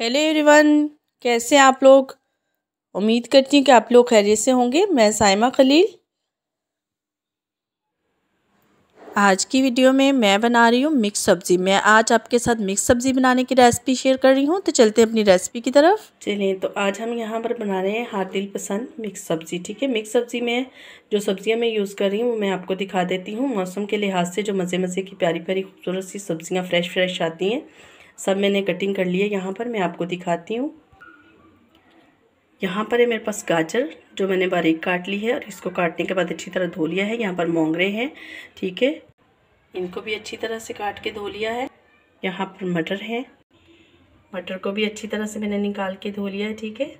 Hello everyone, कैसे आप लोग? उम्मीद करती हूँ कि आप लोग खैरियत से होंगे। मैं साइमा खलील। आज की वीडियो में मैं बना रही हूँ मिक्स सब्ज़ी। मैं आज आपके साथ मिक्स सब्ज़ी बनाने की रेसिपी शेयर कर रही हूँ। तो चलते हैं अपनी रेसिपी की तरफ़। चलिए तो आज हम यहाँ पर बना रहे हैं हाथ दिल पसंद मिक्स सब्ज़ी, ठीक है? मिक्स सब्ज़ी में जो सब्ज़ियाँ मैं यूज़ कर रही हूँ, वो मैं आपको दिखा देती हूँ। मौसम के लिहाज से जो मज़े मज़े की प्यारी प्यारी खूबसूरत सी सब्ज़ियाँ फ़्रेश फ्रेश आती हैं सब मैंने कटिंग कर लिया है यहाँ पर मैं आपको दिखाती हूँ। यहाँ पर है मेरे पास गाजर, जो मैंने बारीक काट ली है और इसको काटने के बाद अच्छी तरह धो लिया है। यहाँ पर मोंगरे हैं, ठीक है? इनको भी अच्छी तरह से काट के धो लिया है। यहाँ पर मटर हैं, मटर को भी अच्छी तरह से मैंने निकाल के धो लिया है, ठीक है?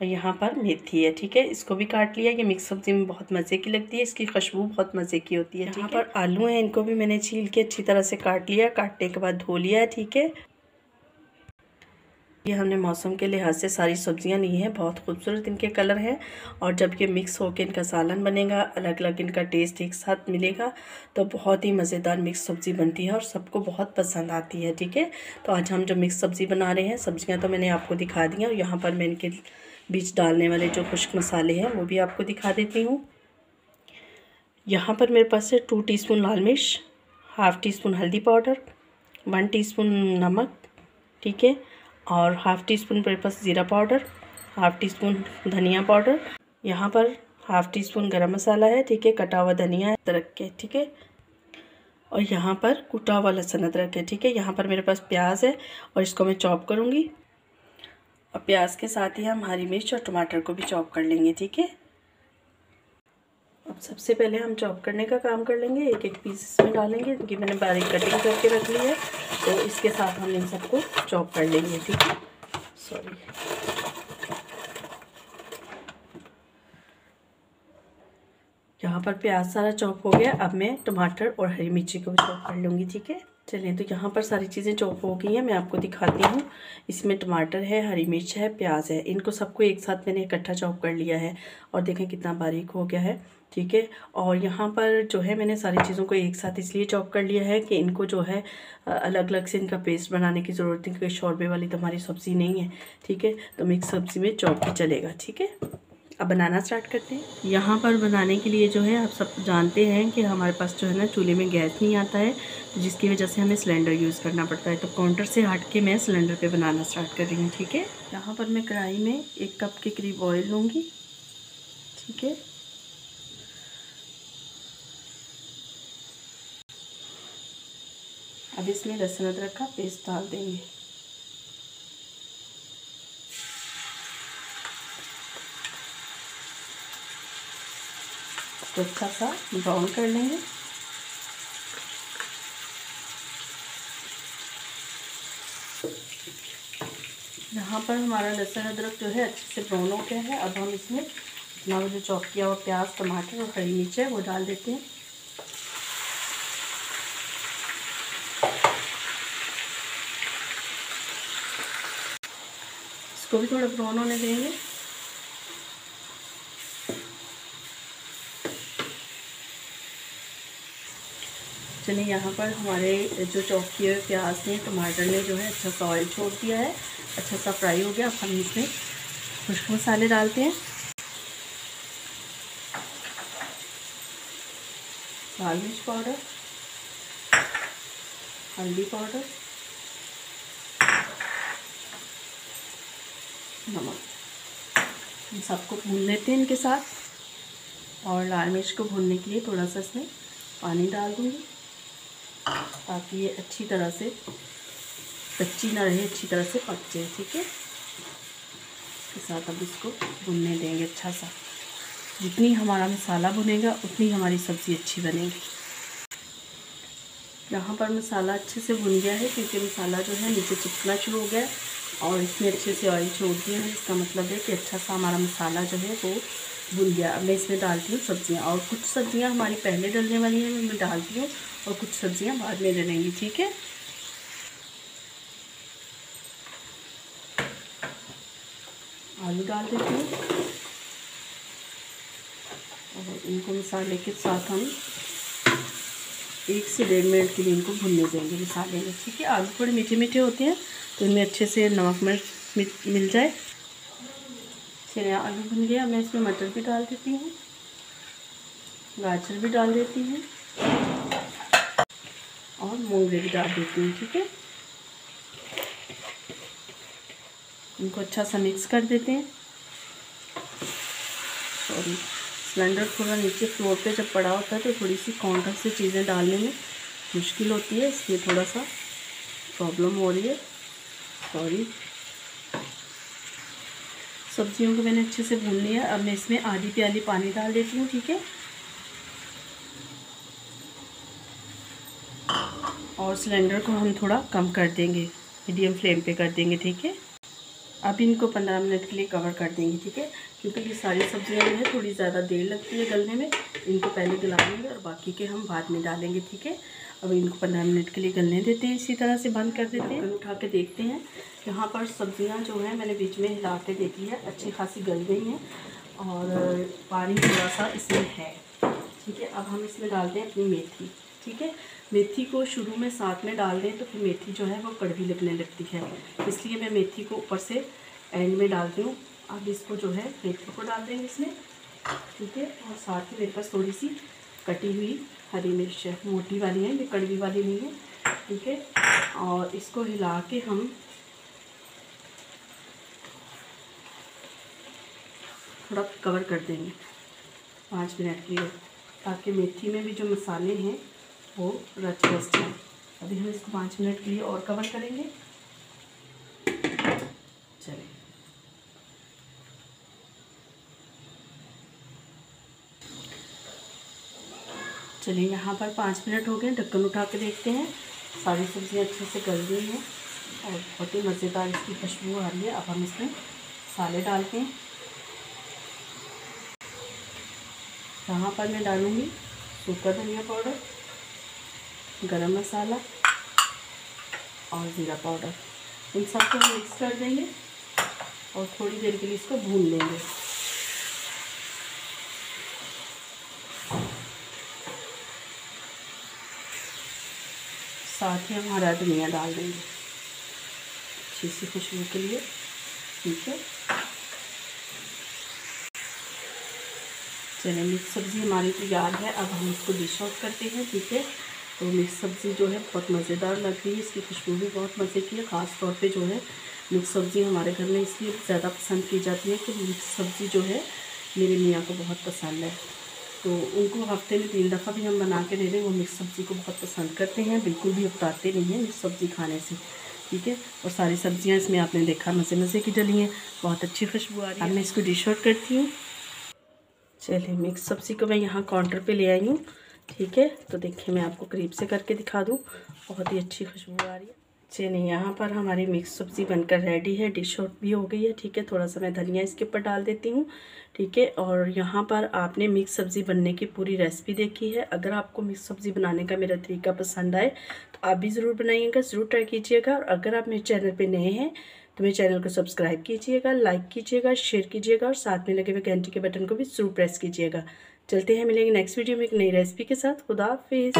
और यहाँ पर मेथी है ठीक है? इसको भी काट लिया ये मिक्स सब्ज़ी में बहुत मज़े की लगती है इसकी खुशबू बहुत मज़े की होती है यहाँ पर आलू हैं इनको भी मैंने छील के अच्छी तरह से काट लिया काटने के बाद धो लिया है ठीक है? ये हमने मौसम के लिहाज से सारी सब्ज़ियाँ ली हैं बहुत खूबसूरत इनके कलर हैं और जब ये मिक्स होकर इनका सालन बनेगा अलग अलग इनका टेस्ट एक साथ मिलेगा तो बहुत ही मज़ेदार मिक्स सब्ज़ी बनती है और सबको बहुत पसंद आती है ठीक है? तो आज हम जो मिक्स सब्ज़ी बना रहे हैं सब्ज़ियाँ तो मैंने आपको दिखा दी हैं और यहाँ पर मैं इनके बीच डालने वाले जो खुश्क मसाले हैं, वो भी आपको दिखा देती हूँ। यहाँ पर मेरे पास है टू टीस्पून लाल मिर्च हाफ़ टी स्पून हल्दी पाउडर वन टीस्पून नमक, ठीक है? और हाफ़ टी स्पून मेरे पास ज़ीरा पाउडर हाफ़ टी स्पून धनिया पाउडर। यहाँ पर हाफ़ टी स्पून गर्म मसाला है, ठीक है? कटा हुआ धनिया है, अदरक के, ठीक है? और यहाँ पर कुटा हुआ लहसुन अदरक है, ठीक है? यहाँ पर मेरे पास प्याज है और इसको मैं चॉप करूँगी। और प्याज के साथ ही हम हरी मिर्च और टमाटर को भी चॉप कर लेंगे, ठीक है? अब सबसे पहले हम चॉप करने का काम कर लेंगे। एक एक पीस इसमें डालेंगे, क्योंकि मैंने बारीक कटिंग करके रख ली है। तो इसके साथ हम इन सबको चॉप कर लेंगे, ठीक है? सॉरी यहाँ पर प्याज सारा चॉप हो गया। अब मैं टमाटर और हरी मिर्ची को भी चॉप कर लूँगी, ठीक है? चलिए तो यहाँ पर सारी चीज़ें चॉप हो गई हैं, मैं आपको दिखाती हूँ। इसमें टमाटर है, हरी मिर्च है, प्याज है। इनको सबको एक साथ मैंने इकट्ठा चॉप कर लिया है और देखें कितना बारीक हो गया है, ठीक है? और यहाँ पर जो है मैंने सारी चीज़ों को एक साथ इसलिए चॉप कर लिया है कि इनको जो है अलग अलग से इनका पेस्ट बनाने की ज़रूरत है क्योंकि शोरबे वाली तो हमारी सब्ज़ी नहीं है, ठीक है? तो मिक्स सब्ज़ी में चॉप भी चलेगा, ठीक है? अब बनाना स्टार्ट करते हैं। यहाँ पर बनाने के लिए जो है, आप सब जानते हैं कि हमारे पास जो है ना चूल्हे में गैस नहीं आता है तो जिसकी वजह से हमें सिलेंडर यूज़ करना पड़ता है। तो काउंटर से हट के मैं सिलेंडर पे बनाना स्टार्ट कर रही हूँ, ठीक है? यहाँ पर मैं कढ़ाई में एक कप के करीब ऑयल लूँगी, ठीक है? अब इसमें लहसुन अदरक का पेस्ट डाल देंगे। अच्छा सा ब्राउन कर लेंगे। यहाँ पर हमारा लहसुन अदरक जो है अच्छे से ब्राउन हो गया है। अब हम इसमें अपना जो चॉप किया हुआ प्याज, टमाटर और हरी मिर्च है वो डाल देते हैं। इसको भी थोड़ा ब्राउन होने देंगे। चलिए यहाँ पर हमारे जो चॉप किए हुए प्याज ने टमाटर ने जो है अच्छा सा ऑयल छोड़ दिया है अच्छा सा फ्राई हो गया अब हम इसमें खुश्क मसाले डालते हैं। लाल मिर्च पाउडर, हल्दी पाउडर, नमक। इन सबको भून लेते हैं इनके साथ। और लाल मिर्च को भूनने के लिए थोड़ा सा इसमें पानी डाल दूँगी। ताकि ये अच्छी तरह से कच्ची ना रहे, अच्छी तरह से पक जाए, ठीक है? इसके साथ अब इसको भुनने देंगे अच्छा सा। जितनी हमारा मसाला भुनेगा, उतनी हमारी सब्ज़ी अच्छी बनेगी। यहाँ पर मसाला अच्छे से भुन गया है, क्योंकि मसाला जो है नीचे चिपकना शुरू हो गया और इसमें अच्छे से ऑयल छोड़ दिया है। इसका मतलब है कि अच्छा सा हमारा मसाला जो है वो भुन गया। अब मैं इसमें डालती हूँ सब्ज़ियाँ और कुछ सब्ज़ियाँ हमारी पहले डलने वाली हैं, मैं डालती हूँ और कुछ सब्ज़ियाँ बाद में डलेंगी, ठीक है? आलू डाल देती हूँ और इनको मसाले के साथ हम एक से डेढ़ मिनट के लिए इनको भुनने देंगे मसाले में, ठीक है? आलू थोड़े मीठे मीठे होते हैं तो इनमें अच्छे से नमक मिर्च मिल जाए। चलिए आलू भुन गया। मैं इसमें मटर भी डाल देती हूँ, गाजर भी डाल देती हूँ और मूंगरे भी डाल देती हूँ, ठीक है? इनको अच्छा सा मिक्स कर देते हैं। सॉरी सिलेंडर थोड़ा नीचे फ्लोर पे जब पड़ा होता है तो थोड़ी सी काउंटर से चीज़ें डालने में मुश्किल होती है, इसलिए थोड़ा सा प्रॉब्लम हो रही है। सॉरी सब्जियों को मैंने अच्छे से भून लिया। अब मैं इसमें आधी प्याली पानी डाल देती हूँ, ठीक है? और सिलेंडर को हम थोड़ा कम कर देंगे, मीडियम फ्लेम पे कर देंगे, ठीक है? अब इनको पंद्रह मिनट के लिए कवर कर देंगे, ठीक है? क्योंकि ये सारी सब्ज़ियाँ जो है, थोड़ी ज़्यादा देर लगती है गलने में। इनको पहले गला लेंगे और बाकी के हम बाद में डालेंगे, ठीक है? अब इनको पंद्रह मिनट के लिए गलने देते हैं, इसी तरह से बंद कर देते हैं। उठा के देखते हैं। यहाँ पर सब्ज़ियाँ जो हैं, मैंने बीच में हिला के देखी है। अच्छी खासी गल गई हैं और पानी थोड़ा सा इसमें है। ठीक है, अब हम इसमें डालते हैं अपनी मेथी। ठीक है, मेथी को शुरू में साथ में डाल दें तो फिर मेथी जो है वो कड़वी लगने लगती है। इसलिए मैं मेथी को ऊपर से एंड में डालती हूँ। अब इसको जो है मेथी को डाल देंगे इसमें। ठीक है, और साथ ही मेरे पास थोड़ी सी कटी हुई हरी मिर्च है, मोटी वाली है, ये कड़वी वाली नहीं है, ठीक है? और इसको हिला के हम थोड़ा कवर कर देंगे पाँच मिनट के लिए, ताकि मेथी में भी जो मसाले हैं, वो रच रच जाए। अभी हम इसको पाँच मिनट के लिए और कवर करेंगे। चलिए चलिए यहाँ पर पाँच मिनट हो गए, ढक्कन उठा के देखते हैं। सारी सब्ज़ियाँ अच्छे से गल गई हैं और बहुत ही मज़ेदार इसकी खुशबू आ रही है। अब हम इसमें मसाले डालते हैं। यहाँ पर मैं डालूँगी सूखा धनिया पाउडर, गरम मसाला और ज़ीरा पाउडर। इन सबको मिक्स कर देंगे और थोड़ी देर के लिए इसको भून लेंगे। साथ ही हम हरा धनिया डाल देंगे। अच्छी सी खुशबू के लिए, ठीक है? चलिए, मिक्स सब्ज़ी हमारी तैयार है। अब हम इसको डिश आउट करते हैं, ठीक है? तो मिक्स सब्ज़ी जो है, बहुत मज़ेदार लग रही है। इसकी खुशबू भी बहुत मज़े की है। ख़ास तौर पे जो है, मिक्स सब्ज़ी हमारे घर में इसलिए ज़्यादा पसंद की जाती है कि मिक्स सब्ज़ी जो है, मेरे मियाँ को बहुत पसंद है। तो उनको हफ़्ते में तीन दफ़ा भी हम बना के दे दें। वो मिक्स सब्ज़ी को बहुत पसंद करते हैं, बिल्कुल भी उतारते नहीं हैं मिक्स सब्ज़ी खाने से, ठीक है? और सारी सब्ज़ियाँ इसमें आपने देखा मज़े मज़े की डली हैं। बहुत अच्छी खुशबू आ रही है। मैं इसको डिश आउट करती हूँ। चलिए, मिक्स सब्ज़ी को मैं यहाँ काउंटर पे ले आई हूँ, ठीक है? तो देखिए, मैं आपको करीब से करके दिखा दूँ। बहुत ही अच्छी खुशबू आ रही है। चलिए यहाँ पर हमारी मिक्स सब्ज़ी बनकर रेडी है डिश आउट भी हो गई है, ठीक है। थोड़ा सा मैं धनिया इसके ऊपर डाल देती हूँ, ठीक है। और यहाँ पर आपने मिक्स सब्ज़ी बनने की पूरी रेसिपी देखी है। अगर आपको मिक्स सब्ज़ी बनाने का मेरा तरीका पसंद आए तो आप भी ज़रूर बनाइएगा, ज़रूर ट्राई कीजिएगा। और अगर आप मेरे चैनल पर नए हैं तो मेरे चैनल को सब्सक्राइब कीजिएगा लाइक कीजिएगा शेयर कीजिएगा और साथ में लगे हुए घंटे के बटन को भी ज़रूर प्रेस कीजिएगा। चलते हैं, मिलेंगे नेक्स्ट वीडियो में एक नई रेसिपी के साथ। खुदा हाफिज़।